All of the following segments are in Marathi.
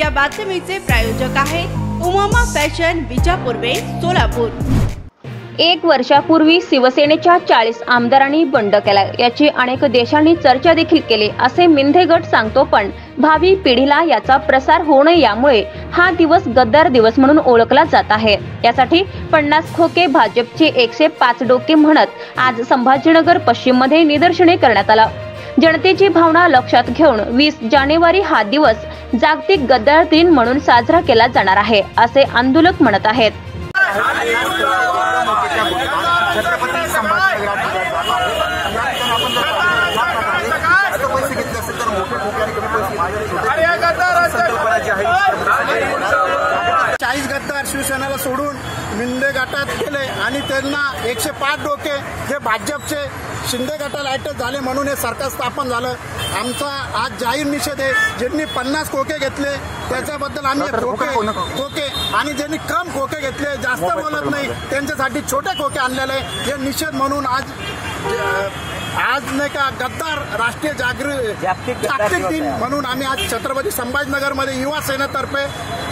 या बातमीचे प्रायोजक आहेत उमामा फॅशन विजापूर्वे सोलापूर. एक वर्षापूर्वी शिवसेनेच्या चाळीस आमदारांनी बंड केला. याची अनेक देशांनी चर्चा देखील केली असे मिंधे गट सांगतो पण भावी पिढीला याचा प्रसार होऊ नये यामुळे हा दिवस गद्दार दिवस म्हणून ओळखला जात आहे. यासाठी पन्नास खोके भाजपचे एकशे पाच डोके म्हणत आज संभाजीनगर पश्चिममध्ये निदर्शने करण्यात आला. जनतेची भावना लक्षात घेऊन वीस जानेवारी हा दिवस जागतिक गद्दार दिन म्हणून साजरा केला जाणार आहे असे आंदोलक म्हणत आहेत. चाळीस गद्दार शिवसेनेला सोडून मिंदे गटात गेले आणि त्यांना एकशे पाच डोके जे भाजपचे शिंदे गटाला अटॅच झाले म्हणून हे सरकार स्थापन झालं. आमचा आज जाहीर निषेध आहे ज्यांनी पन्नास खोके घेतले त्याच्याबद्दल आम्ही खोके खोके आणि ज्यांनी कम खोके घेतले जास्त बोलत नाही त्यांच्यासाठी छोटे खोके आणलेले हे निषेध म्हणून आज आज नाही का गद्दार राष्ट्रीय जागृ जागतिक दिन म्हणून आम्ही आज छत्रपती संभाजीनगरमध्ये युवा सेनेतर्फे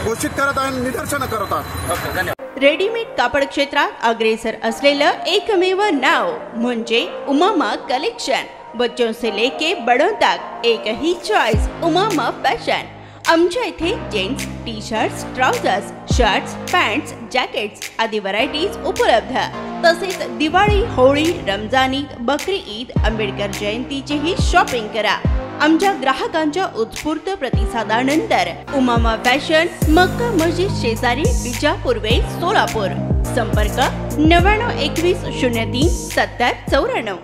घोषित करत आहे निदर्शनं करत आहोत. रेडीमेड कापड क्षेत्रात अग्रेसर असलेलं एकमेव नाव म्हणजे उमामा कलेक्शन बच्चों से लेके बड़ों तक एक ही चॉइस उमामा फॅशन आमच्या इथे gents T shirts trousers shirts pants jackets आदी व्हरायटीज उपलब्ध. तसेच दिवाळी होळी रमजान ईद बकरी ईद आंबेडकर जयंतीचीही शॉपिंग करा. आमच्या ग्राहकांच्या उत्स्फूर्त प्रतिसादानंतर उमामा फॅशन मक्का मस्जिद शेजारी विजापूर्वे सोलापूर. संपर्क नव्याण्णव एकवीस शून्य तीन सत्तर चौऱ्याण्णव.